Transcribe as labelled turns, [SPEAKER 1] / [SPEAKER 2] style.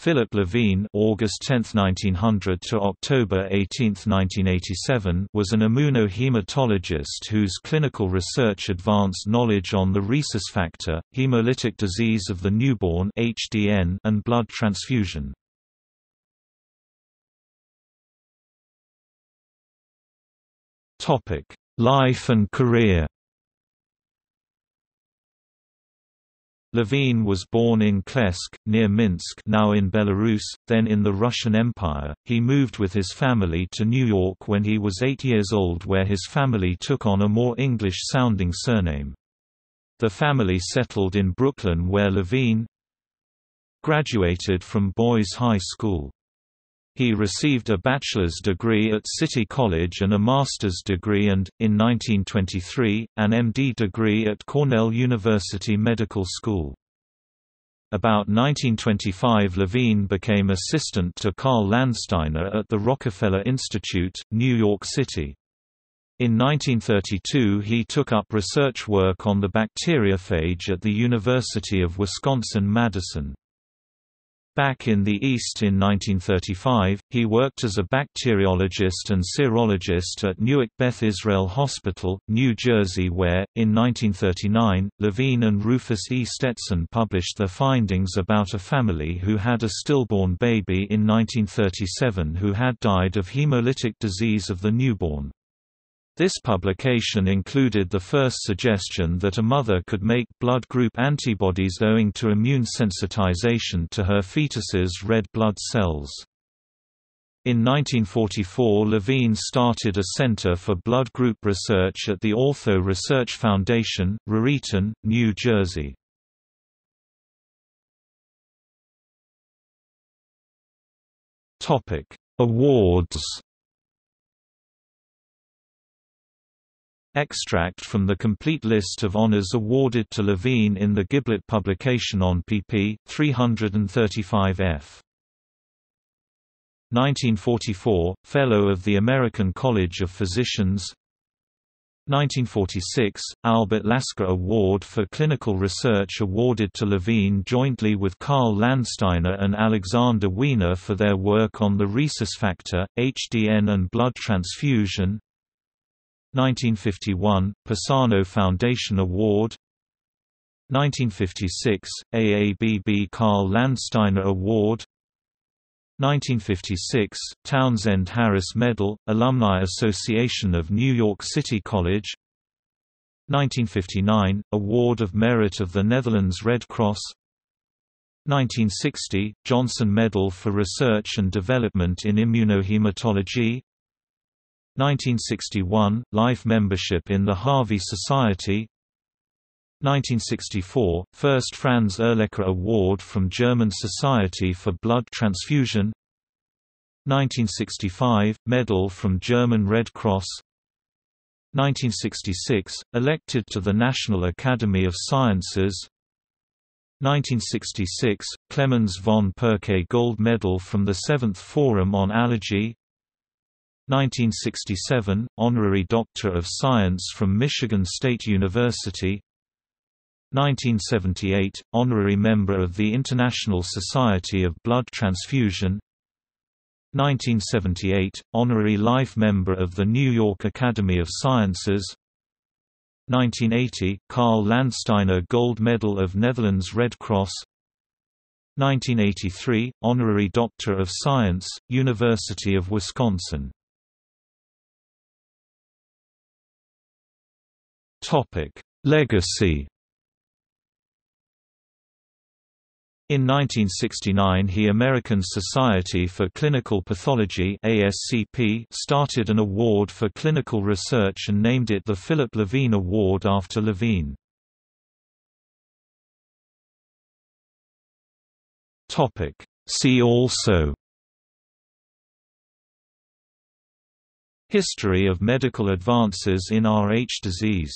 [SPEAKER 1] Philip Levine August 10, 1900 to October 18, 1987 was an immunohematologist whose clinical research advanced knowledge on the rhesus factor, hemolytic disease of the newborn (HDN), and blood transfusion. Topic: Life and career. Levine was born in Kletsk, near Minsk now in Belarus, then in the Russian Empire. He moved with his family to New York when he was eight years old where his family took on a more English-sounding surname. The family settled in Brooklyn where Levine graduated from Boys High School. He received a bachelor's degree at City College and a master's degree and, in 1923, an MD degree at Cornell University Medical School. About 1925 Levine became assistant to Karl Landsteiner at the Rockefeller Institute, New York City. In 1932 he took up research work on the bacteriophage at the University of Wisconsin-Madison. Back in the East in 1935, he worked as a bacteriologist and serologist at Newark Beth Israel Hospital, New Jersey where, in 1939, Levine and Rufus E. Stetson published their findings about a family who had a stillborn baby in 1937 who had died of hemolytic disease of the newborn. This publication included the first suggestion that a mother could make blood group antibodies owing to immune sensitization to her fetus's red blood cells. In 1944 Levine started a Center for Blood Group Research at the Ortho Research Foundation, Raritan, New Jersey. Awards Extract from the complete list of honors awarded to Levine in the Giblett publication on pp. 335f. 1944, Fellow of the American College of Physicians 1946, Albert Lasker Award for Clinical Research awarded to Levine jointly with Karl Landsteiner and Alexander Wiener for their work on the rhesus factor, HDN and blood transfusion 1951 – Pisano Foundation Award 1956 – AABB Karl Landsteiner Award 1956 – Townsend Harris Medal, Alumni Association of New York City College 1959 – Award of Merit of the Netherlands Red Cross 1960 – Johnson Medal for Research and Development in Immunohematology 1961 – Life membership in the Harvey Society. 1964 – First Franz Oehlecker Award from German Society for Blood Transfusion. 1965 – Medal from German Red Cross. 1966 – Elected to the National Academy of Sciences. 1966 – Clemens von Pirquet Gold Medal from the Seventh Forum on Allergy 1967 – Honorary Doctor of Science from Michigan State University. 1978 – Honorary Member of the International Society of Blood Transfusion. 1978 – Honorary Life Member of the New York Academy of Sciences. 1980 – Karl Landsteiner Gold Medal of Netherlands Red Cross. 1983 – Honorary Doctor of Science, University of Wisconsin Topic: Legacy. In 1969 he American Society for Clinical Pathology ASCP started an award for clinical research and named it the Philip Levine Award after Levine. See also History of medical advances in Rh disease